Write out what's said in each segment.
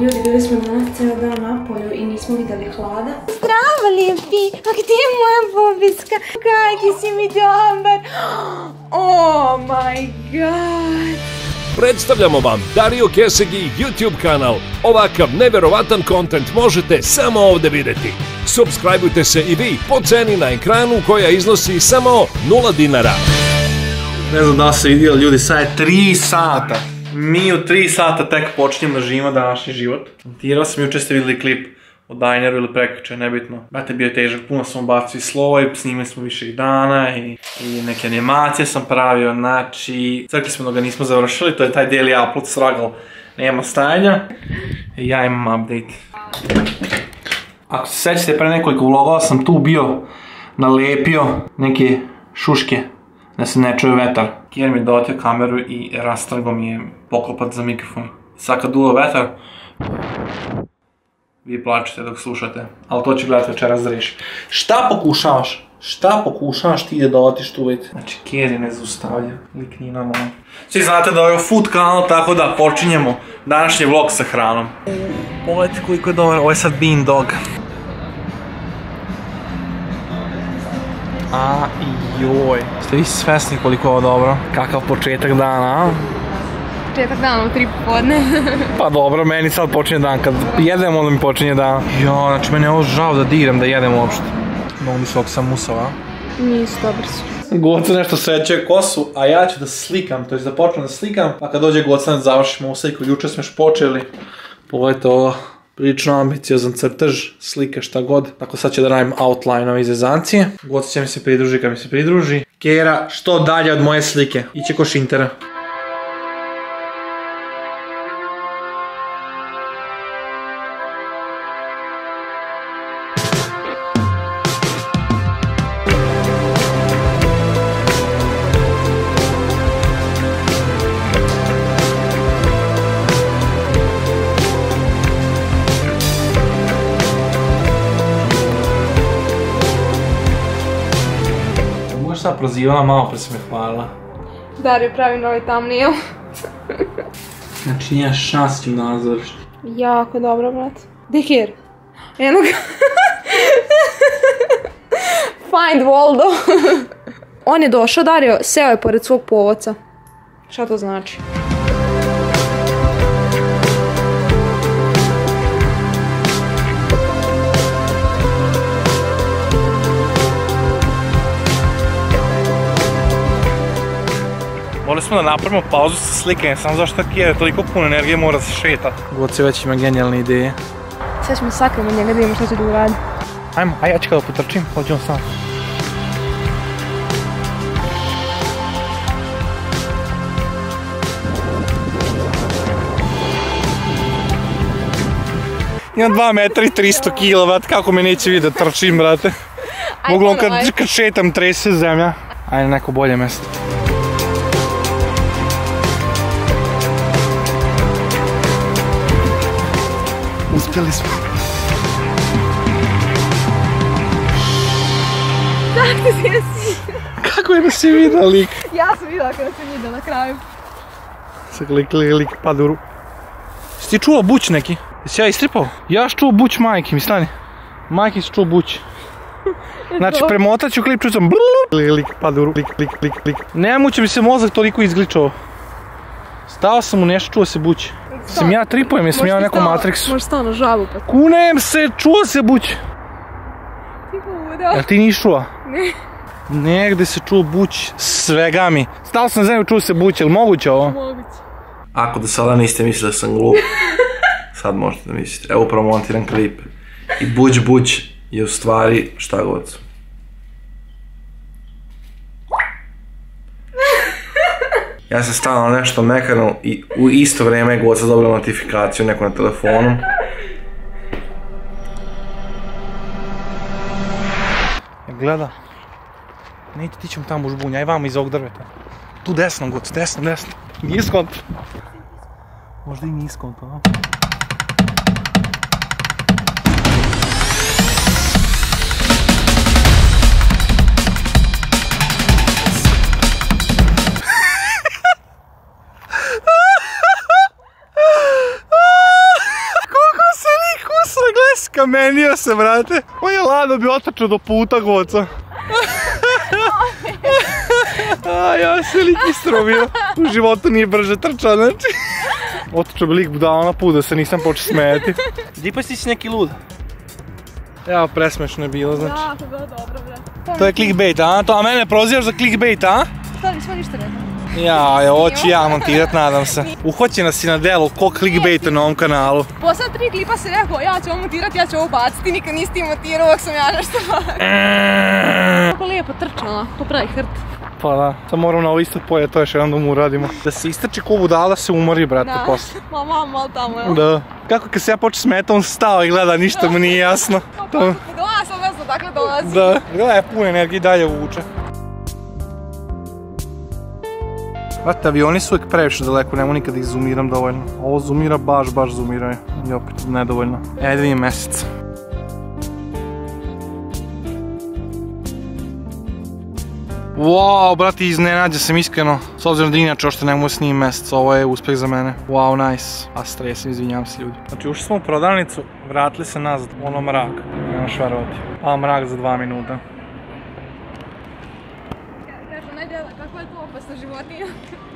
Ljudi, bili smo danas cijel dan na polju i nismo vidjeli hlada. Zdravo, lijepi! A gdje je moja bobiska? Kaki si mi dobar! Oh my god! Predstavljamo vam Dario Kesegi YouTube kanal. Ovakav neverovatan kontent možete samo ovdje vidjeti. Subscribeujte se i vi po ceni na ekranu koja iznosi samo 0 dinara. Ne znam da ste vidjeli ljudi, sad je 3 sata. Mi u 3 sata tek počinjemo da živimo današnji život. Montirao sam, jučer ste vidjeli klip o Dajneru ili prekriče, nebitno. Brate, bio je težak, puno smo bacili sloj, snimali smo više i dana i, i neke animacije sam pravio, znači... Crkli smo da ga nismo završili, to je taj daily upload struggle, nema stajanja. I ja imam update. Ako se sjećate, pre nekoliko vlogova sam tu bio nalepio neke šuške da se ne čuje vetar. Kijer mi je dotio kameru i rastrgo mi je poklopac za mikrofon. Sad kad duo vetar, vi plačete dok slušate, ali to ću gledati večeras da riješi. Šta pokušavaš? Šta pokušavaš ti da dotiš tu vidjeti? Znači, Kijer je ne zaustavlja, lik nije normalan. Svi znate da je ovo food kanal, tako da počinjemo današnji vlog sa hranom. Pogledajte koliko je dobar, ovo je sad Bean Dog. A joj. Ste vi svesni koliko je ovo dobro? Kakav početak dana, a? Četak dana u tri popodne. Pa dobro, meni sad počinje dan, kad jedem onda mi počinje dan. Jo, znači meni je ovo žao da diram, da jedem uopšte. Mogu mi svog sam musao, a? Nisu dobri su. Goca nešto sreće kosu, a ja ću da slikam, to je da počnem da slikam, pa kad dođe Goca da završimo ovu sliku, jučer smo još počeli. Pogledajte ovo, prilično ambiciozan crtež, slike šta god. Tako sad će da radim outline ove izvezancije. Goca će mi se pridruži kad mi se pridruži. Kera, što dalje od moje slike? Iće ko šintera. Prozivala, malo pre si me hvalila. Dario pravi novi thumbnail. Znači nije šans ću da završiti. Jako dobro, brat. Dikir. Eno ga. Find Waldo. On je došao, Dario, seo je pored svog povoca. Šta to znači? Morali smo da napravimo pauzu sa slikanjem, samo zašto je toliko puno energije mora da se šeta. Goci već ima genijalne ideje. Sad ćemo sakrimo njega da vidimo što će da uradi. Ajmo, aj ja ću kada potrčim, hoćemo sam. Imam 2 metra i 300 kila, brate, kako me neće vidjeti da trčim, brate. Uglavnom kad, kad šetam trese zemlja. Ajde neko bolje mjesto. Uspjeli smo. Kako si jesi? Kako je da si vidio lik? Ja sam vidjela kada sam vidio na kraju. Sad lik, lik, lik pada u ru... Jesi ti čuo buć neki? Jesi ja istripao? Ja čuo buć majke mi, stani. Majke su čuo buć. Znači, premotat ću klip, čuo sam Lik, lik pada u ru... Lik, lik, lik, lik. Nemoće mi se mozak toliko izgličao. Stao sam u nešto, čuo se buć. Sam ja tripujem, jesam ja u nekom Matrixu. Možeš stao na žabu pa Kunem se, čuo se buć. ti. Jel ti nisi čuo? Ne. Negde se čuo buć, svega mi. Stao sam na zemlju, čuo se buć, jel moguće ovo? Moguće. Ako do sada niste mislili da sam glup, sad možete da mislite. Evo upravo montiram klip. I buć buć je u stvari šta god. Ja sam stao na nešto mekano i u isto vrijeme je Goca dobila notifikaciju neko na telefonu. Gleda. Neće ti ćemo tamo u žbunja, aj vamo iz ovog drveta. Tu desno, Goc, desno, desno. Nije skonto. Možda i nije skonto, a? Zakamenio se, brate. On je lado bi otačao do puta, goca. A, ja se lik istrobio. U životu nije brže trčao, znači. Otačao bi lik budala na put da se nisam počeo smijeti. Di pa si neki lud? Evo, presmešno je bilo, znači. Da, to je bilo dobro, bre. To je clickbait, a? To, a mene prozivaš za clickbait, a? To nismo ništa rekli. Ja, ja, ću ja montirat, nadam se. Uhvaćena si na delu, ko clickbaita na ovom kanalu. Posle tri klipa si rekao, ja ću ovo montirati, ja ću ovo baciti, nikad nisi ti montirao, ovak sam ja nešto Kako lijepo trčala, po pravi hrt. Pa da, sad moram na ovo isto poje, to još jednom da mu uradimo. Da se istrči ko budala se umori, brate, posle. ma malo, malo tamo, evo. Da. Kako kad se ja počne smeta, on stao i gleda, ništa mu nije jasno. To... Glas, sam ne znam dakle dolazi. Da, gledaj, je puno energije dalje vuče. Brate, avioni su uvijek previše daleko, nemo nikad ih zoomiram dovoljno. Ovo zoomira baš, baš zoomiraju. I opet nedovoljno. E, da vidim mesec. Wow, brati, iznenađa sam iskreno. S obzirom da inače ošto ne mogu snimim mesec, ovo je uspeh za mene. Wow, nice. A stresim, izvinjam se ljudi. Znači, ušli smo u prodavnicu, vratili se nazad, ono mrak. Nemaš verovati. A mrak za dva minuta.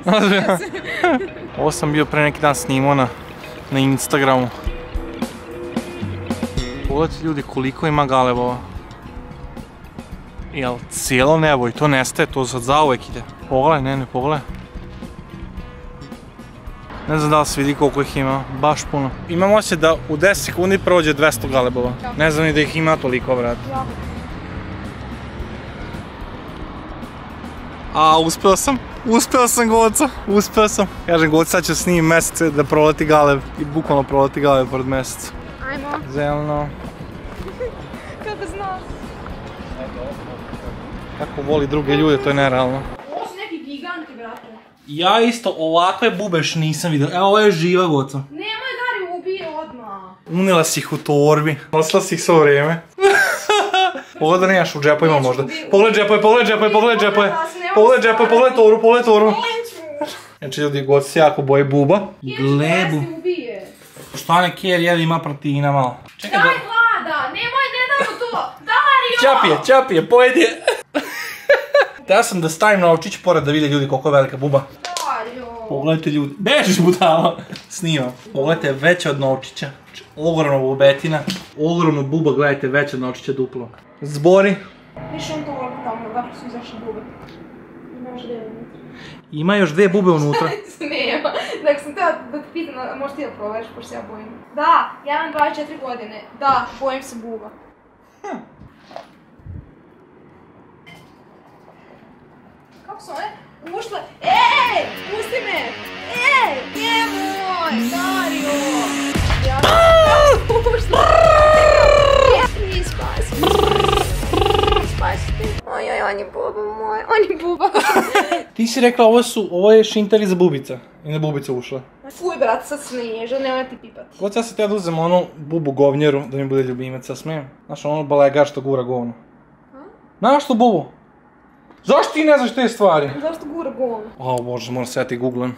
Ovo sam bio pre neki dan snimao na, na Instagramu. Pogledajte ljudi koliko ima galebova. Jel cijelo nebo i to nestaje, to sad zauvek ide. Pogledaj, ne, ne, pogledaj. Ne znam da li se vidi koliko ih ima, baš puno. Imam osjećaj da u 10 sekundi prođe 200 galebova. Ne znam ni da ih ima toliko, brate. A, uspeo sam. Uspeo sam goca, uspeo sam. Kažem goca sad ću snimim mesece da proleti galeb. I bukvalno proleti galeb pored meseca. Ajmo, Zeleno. kako znaš. Kako voli druge ljude, to je nerealno. Ovo su neki giganti, brate. Ja isto ovakve bube još nisam vidio. Evo ovo je živa goca. Nemoj Dari ubije odmah. Unila si ih u torbi. Nosila si ih svo vrijeme. Pogledaj da nemaš u džepovima možda. Pogledaj džepove, pogledaj džepove, pogledaj džepove. Pogledaj džepove, pogledaj toru, pogledaj toru. Znači ljudi, god se jako boje buba. Glebu. Šta ne kjer jedi ima proteina malo. Čekaj da... hlada, nemoj, ne damo to. Dario! Čapije, čapije, pojedi je. Teo sam da stavim na ovčić pored da vide ljudi koliko je velika buba. Dario! Pogledajte ljudi, bežiš budalo. Snimam. Pogledajte, veća od novčića. Ogromna bubetina. Ogromna buba, gledajte, veća od novčića duplo. Zbori. Više on to tamo, odakle su izašli bube. Ima još deo unutra. Ima još dvije bube unutra. Nema. Dakle sam teo da te pitam, a možeš ti da pošto se ja bojim. Da, ja imam 24 godine. Da, bojim se buba. Kako su one ušle? Ej, pusti me! Ej, nemoj! Dario! Ja sam ušla! Ej, spasi me. Spasi me. Oj, on je buba moj, on je buba. Ti si rekla ovo su, ovo je šinter iza bubica. I na bubica ušla. Fuj, brat, sad se neža, nemoj ti pipati. God ja se teo da uzem onu bubu govnjeru da mi bude ljubimac, ja smijem. Znaš ono balegar što gura govno. Znaš tu bubu? Zašto ti ne znaš te stvari? Zašto gura govno? O bože, moram se ja ti googlam.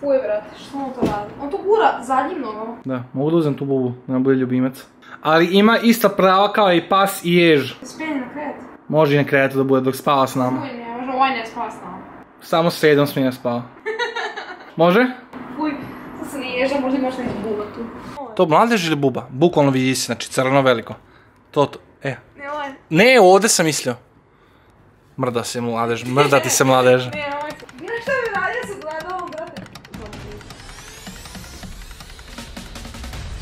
Fuj, brat, što on to radi? On to gura zadnjim nogama. Da, mogu da uzem tu bubu, da nam bude ljubimac. Ali ima ista prava kao i pas i jež. Speni na kret. Može i na kretu da bude dok spava s nama. Fuj, ne može, ovaj ne spava s nama. Samo sredom smije da spava. Može? Fuj, sad se neža, možda imaš neki buba tu. To mladež ili buba? Bukvalno vidi se, znači crno veliko. To, to, e. Ne, ovaj, Ne, ovdje sam mislio. Mrda se mladež, mrda ti se mladež. ne,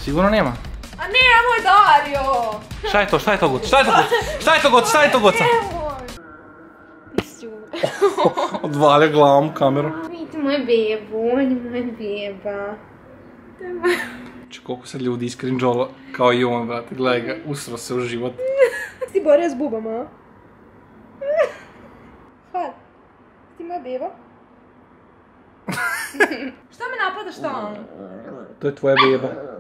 Sigurno nema. A ne, moj Dario! Šta je to, šta je to goc? Šta je to goc? Šta je to goc? Šta je to? Nemoj! Isju. Odvalja glavom kameru. Vidite moju bebu, on je moja beba. Znači koliko se ljudi iskrinđola kao i on, brate. Gledaj ga, usro se u život. Ti borio s bubama, a? Hvala. Ti moja beba? šta me napadaš tamo? To je tvoja beba.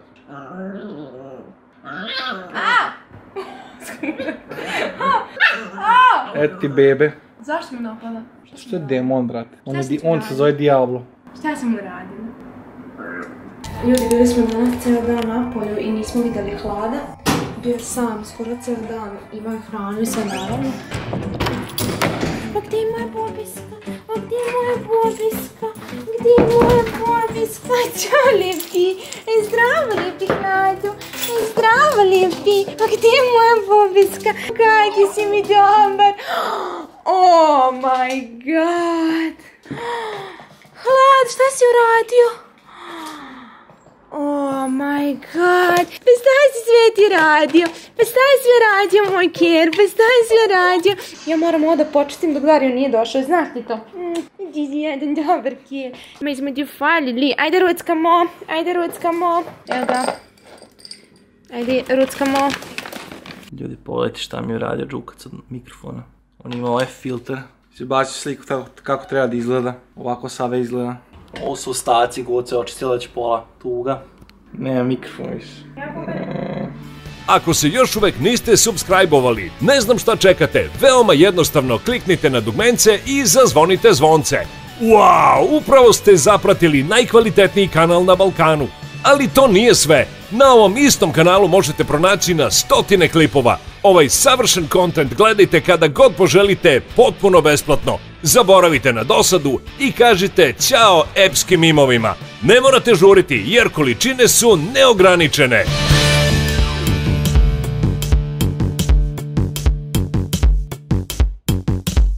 Eto ti bebe. Zašto me napada? Što je demon, brate? On, je di- on se zove Diablo. Šta sam uradila? Ljudi, bili smo danas cijel dan na polju i nismo vidjeli hlada. Bio sam skoro cijel dan, imao je hranu i sve naravno. A gdje je moja bobiska? A gdje je moja bobiska? Gdje je moja bobiska? Ćao lijepi! E, zdravo lijepi hladu! E, lijepi! A gdje je moja bobiska? Kaki si mi dobar! Oh my god! Hlad, šta si uradio? Oh my god, pa šta si sve ti radio? Pa šta je sve radio moj ker? Pa šta je sve radio? Ja moram ovo da početim dok Dario nije došao, znaš ti to? Mm, ti si jedan dobar ker. Mi smo ti falili. Ajde ruckamo, ajde ruckamo. Evo ga. Ajde ruckamo. Ljudi, pogledajte šta mi je radio Đukac od mikrofona. On ima ovaj filter. Si bacio sliku tako, kako treba da izgleda. Ovako sada izgleda. Ovo su ostaci, god se očistila već pola. Tuga. Nema mikrofon više. Ako se još uvek niste subscribe-ovali, ne znam šta čekate, veoma jednostavno kliknite na dugmence i zazvonite zvonce. Wow, upravo ste zapratili najkvalitetniji kanal na Balkanu. Ali to nije sve. Na ovom istom kanalu možete pronaći na stotine klipova. Ovaj savršen kontent gledajte kada god poželite, potpuno besplatno. Zaboravite na dosadu i kažite ćao epskim imovima. Ne morate žuriti jer količine su neograničene.